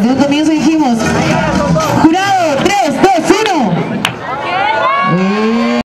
Do the music.